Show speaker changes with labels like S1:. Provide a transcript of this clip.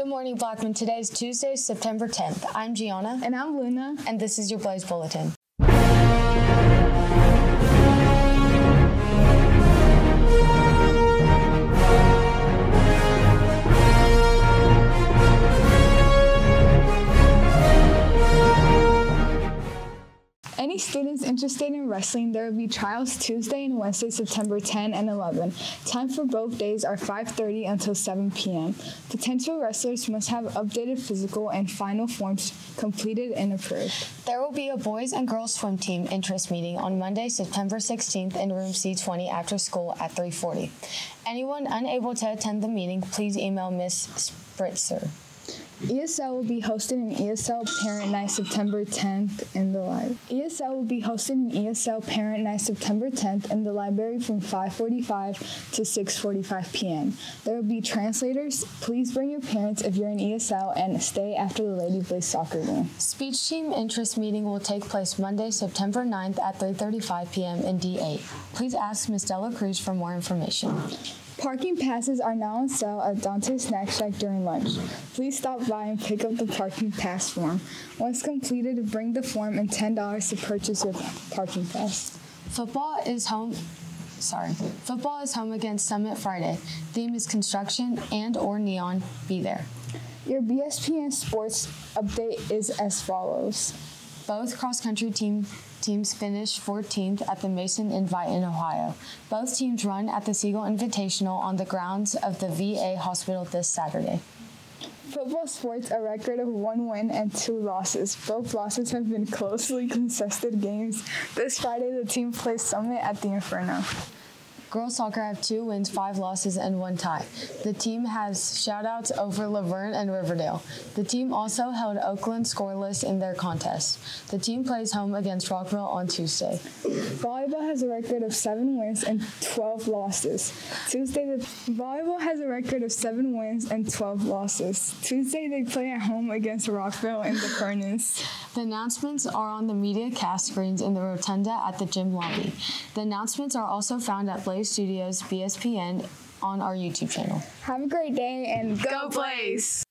S1: Good morning, Blackman. Today is Tuesday, September 10th. I'm Gianna.
S2: And I'm Luna.
S1: And this is your Blaze Bulletin.
S2: Any students interested in wrestling, there will be trials Tuesday and Wednesday, September 10 and 11. Time for both days are 5:30 until 7 p.m. Potential wrestlers must have updated physical and final forms completed and approved.
S1: There will be a boys and girls swim team interest meeting on Monday, September 16th in room C20 after school at 3:40. Anyone unable to attend the meeting, please email Miss Spritzer.
S2: ESL will be hosted an ESL Parent Night September 10th in the library. ESL will be hosted an ESL Parent Night September 10th in the library from 5:45 to 6:45 p.m. There will be translators. Please bring your parents if you're in ESL and stay after the Lady Blaze soccer game.
S1: Speech team interest meeting will take place Monday, September 9th at 3:35 p.m. in D8. Please ask Ms. Dela Cruz for more information.
S2: Parking passes are now on sale at Dante's Snack Shack during lunch. Please stop by and pick up the parking pass form. Once completed, bring the form and $10 to purchase your parking pass.
S1: Football is home sorry. Football is home against Summit Friday. Theme is construction and or neon. Be there.
S2: Your BSPN sports update is as follows.
S1: Both cross country team teams finished 14th at the Mason Invite in Ohio. Both teams run at the Siegel Invitational on the grounds of the VA hospital this Saturday.
S2: Football sports a record of one win and two losses. Both losses have been closely contested games. This Friday, the team plays Summit at the Inferno.
S1: Girls soccer have two wins, five losses, and one tie. The team has shoutouts over La Vergne and Riverdale. The team also held Oakland scoreless in their contest. The team plays home against Rockvale on Tuesday.
S2: Volleyball has a record of seven wins and 12 losses. Tuesday, the volleyball has a record of seven wins and 12 losses. Tuesday, they play at home against Rockvale in the Furnace.
S1: The announcements are on the media cast screens in the rotunda at the gym lobby. The announcements are also found at Blaze Studios BSPN on our YouTube channel.
S2: Have a great day and
S3: go, go Blaze!